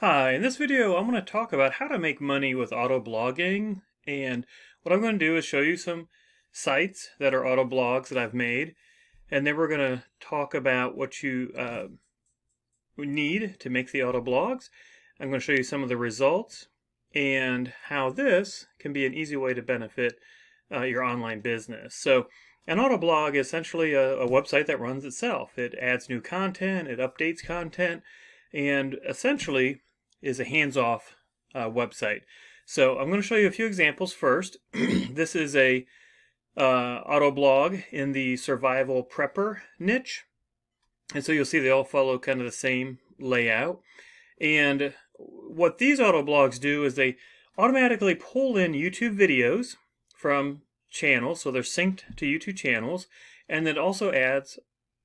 Hi, in this video I'm going to talk about how to make money with auto blogging and what I'm going to do is show you some sites that are auto blogs that I've made and then we're going to talk about what you uh, need to make the auto blogs. I'm going to show you some of the results and how this can be an easy way to benefit uh, your online business. So an auto blog is essentially a, a website that runs itself. It adds new content, it updates content, and essentially is a hands-off uh, website. So I'm going to show you a few examples first. this is a uh, auto blog in the survival prepper niche. And so you'll see they all follow kind of the same layout. And what these auto blogs do is they automatically pull in YouTube videos from channels, so they're synced to YouTube channels, and it also adds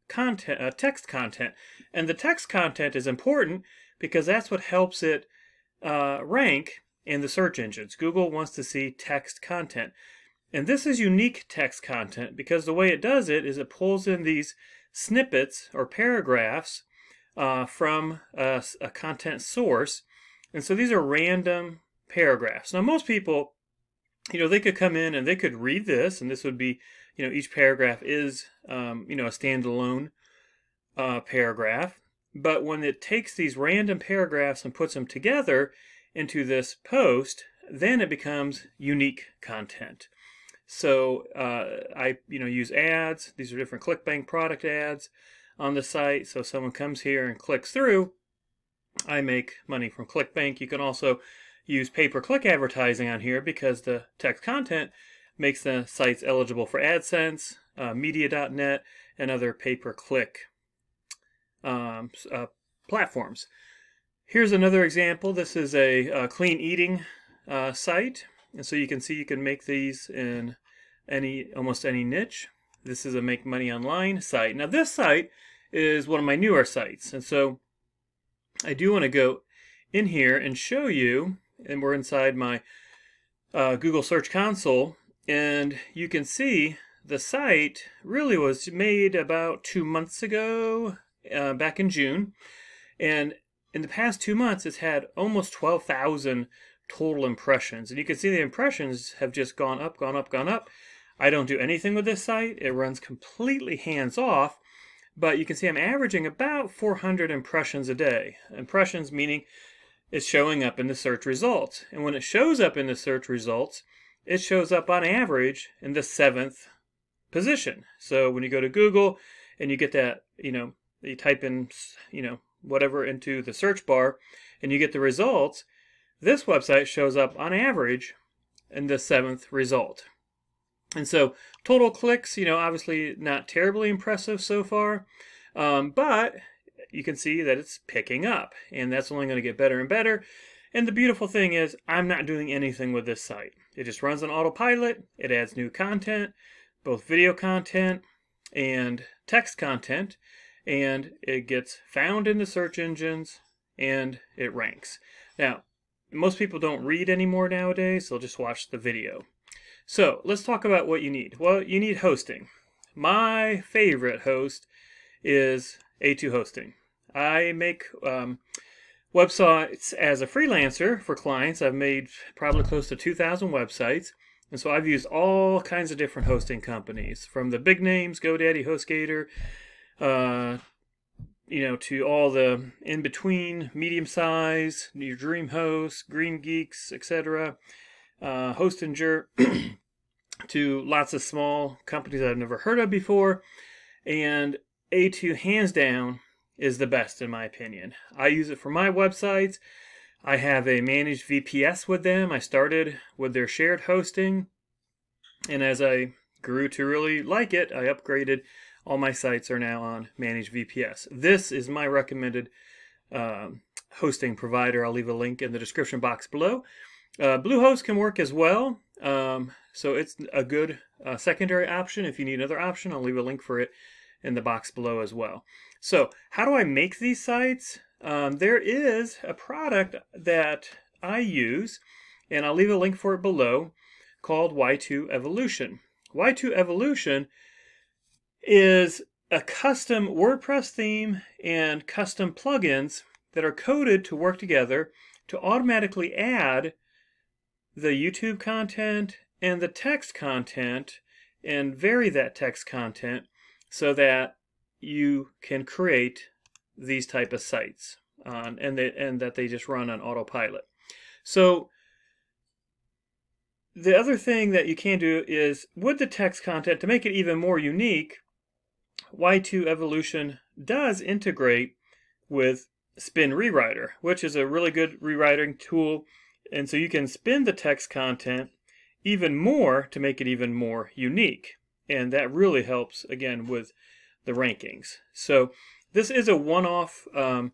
content, uh, text content. And the text content is important because that's what helps it uh, rank in the search engines. Google wants to see text content. And this is unique text content because the way it does it is it pulls in these snippets or paragraphs uh, from a, a content source. And so these are random paragraphs. Now, most people, you know, they could come in and they could read this, and this would be, you know, each paragraph is, um, you know, a standalone uh, paragraph. But when it takes these random paragraphs and puts them together into this post, then it becomes unique content. So uh, I, you know, use ads. These are different ClickBank product ads on the site. So someone comes here and clicks through. I make money from ClickBank. You can also use pay-per-click advertising on here because the text content makes the sites eligible for AdSense, uh, Media.net, and other pay-per-click um, uh, platforms. Here's another example. This is a, a clean eating uh, site. And so you can see you can make these in any almost any niche. This is a make money online site. Now this site is one of my newer sites. And so I do want to go in here and show you, and we're inside my uh, Google Search Console, and you can see the site really was made about two months ago, uh, back in June. And in the past two months, it's had almost 12,000 total impressions. And you can see the impressions have just gone up, gone up, gone up. I don't do anything with this site. It runs completely hands off. But you can see I'm averaging about 400 impressions a day. Impressions meaning it's showing up in the search results. And when it shows up in the search results, it shows up on average in the seventh position. So when you go to Google and you get that, you know, you type in, you know, whatever into the search bar and you get the results, this website shows up on average in the seventh result. And so total clicks, you know, obviously not terribly impressive so far, um, but you can see that it's picking up and that's only going to get better and better. And the beautiful thing is I'm not doing anything with this site. It just runs on autopilot. It adds new content, both video content and text content and it gets found in the search engines and it ranks. Now, most people don't read anymore nowadays, they'll just watch the video. So let's talk about what you need. Well, you need hosting. My favorite host is A2 Hosting. I make um, websites as a freelancer for clients. I've made probably close to 2,000 websites. And so I've used all kinds of different hosting companies, from the big names, GoDaddy, HostGator, uh, you know, to all the in between, medium size, your Dream Host, Green Geeks, etc., uh, Hostinger, to lots of small companies I've never heard of before. And A2, hands down, is the best in my opinion. I use it for my websites. I have a managed VPS with them. I started with their shared hosting. And as I grew to really like it, I upgraded all my sites are now on Managed VPS. This is my recommended um, hosting provider. I'll leave a link in the description box below. Uh, Bluehost can work as well, um, so it's a good uh, secondary option. If you need another option, I'll leave a link for it in the box below as well. So, how do I make these sites? Um, there is a product that I use, and I'll leave a link for it below, called YT Evolution. YT Evolution is a custom WordPress theme and custom plugins that are coded to work together to automatically add the YouTube content and the text content and vary that text content so that you can create these type of sites on, and, they, and that they just run on autopilot. So the other thing that you can do is with the text content to make it even more unique, YT Evolution does integrate with Spin Rewriter, which is a really good rewriting tool. And so you can spin the text content even more to make it even more unique. And that really helps, again, with the rankings. So this is a one-off um,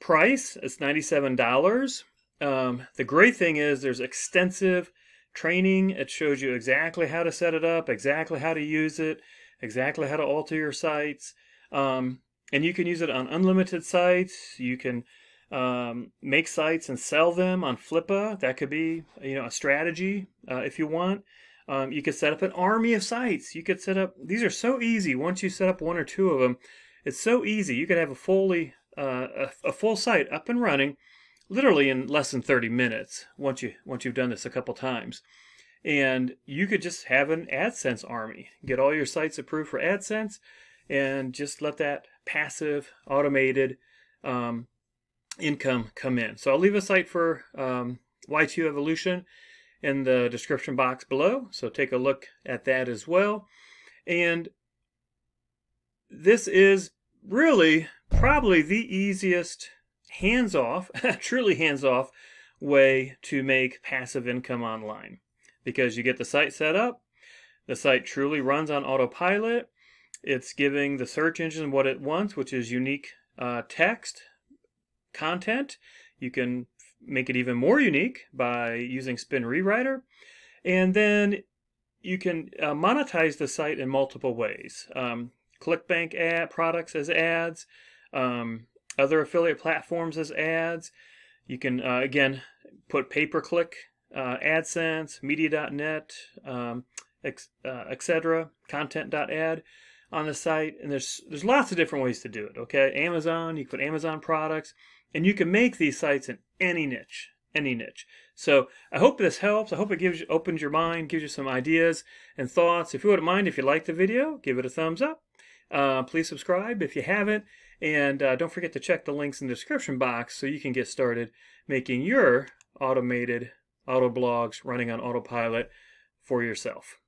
price. It's $97. Um, the great thing is there's extensive training. It shows you exactly how to set it up, exactly how to use it, exactly how to alter your sites. Um, and you can use it on unlimited sites. You can um, make sites and sell them on Flippa. That could be you know a strategy uh, if you want. Um, you could set up an army of sites. You could set up. These are so easy. Once you set up one or two of them, it's so easy. You could have a fully uh, a, a full site up and running, literally in less than 30 minutes. Once you once you've done this a couple times, and you could just have an AdSense army. Get all your sites approved for AdSense, and just let that passive, automated um, income come in. So I'll leave a site for um, YT Evolution in the description box below. So take a look at that as well. And this is really probably the easiest hands-off, truly hands-off way to make passive income online because you get the site set up. The site truly runs on autopilot. It's giving the search engine what it wants, which is unique uh, text content. You can make it even more unique by using Spin Rewriter. And then you can uh, monetize the site in multiple ways. Um, ClickBank ad products as ads, um, other affiliate platforms as ads. You can, uh, again, put pay-per-click, uh, AdSense, Media.net, um, etc., uh, content.ad on the site. And there's, there's lots of different ways to do it, okay? Amazon, you can put Amazon products. And you can make these sites in any niche, any niche. So I hope this helps. I hope it gives you, opens your mind, gives you some ideas and thoughts. If you wouldn't mind, if you like the video, give it a thumbs up. Uh, please subscribe if you haven't. And uh, don't forget to check the links in the description box so you can get started making your automated auto blogs running on autopilot for yourself.